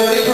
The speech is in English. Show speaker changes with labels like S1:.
S1: Gracias.